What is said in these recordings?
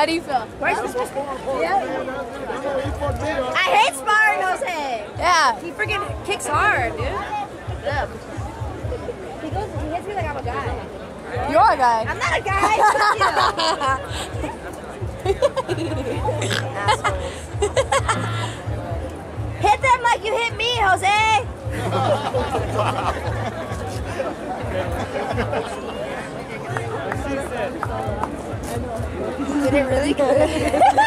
How do you feel? Yeah. I hate sparring Jose. Yeah. He freaking kicks hard, dude. Yeah. He goes, he hits me like I'm a guy. You're a guy. I'm not a guy. hit them like you hit me, Jose. did it really good.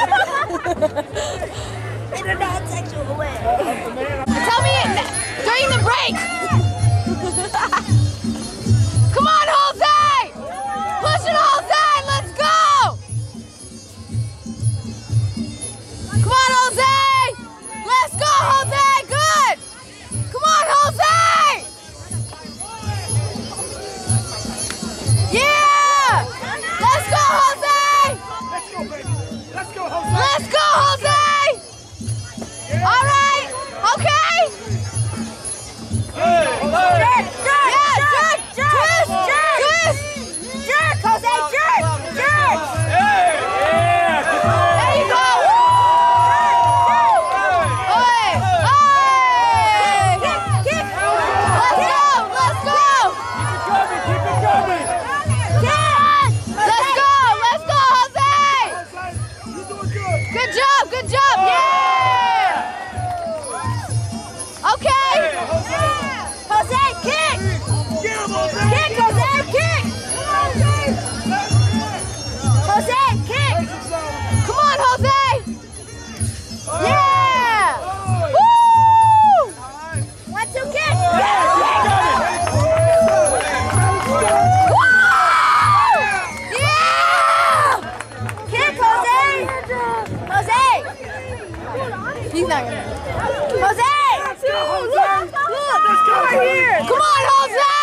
Jose! He's not gonna. Jose! Look! Let's go right here! Come on, Jose!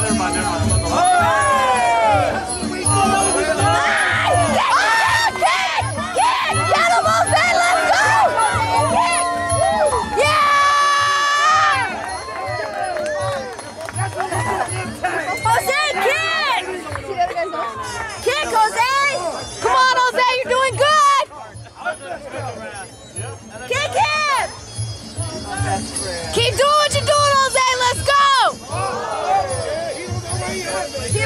mind, never mind.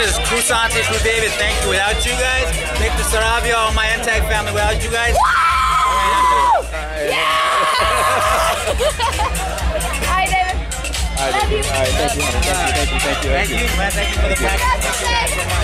coaches, Kru Santi, Kru David, thank you. Without you guys, Victor Saravia, all my MTAG family, without you guys, Hi, David. Love you. thank you, man. Thank you, thank you, thank you, man. Thank you for the practice. That's the same.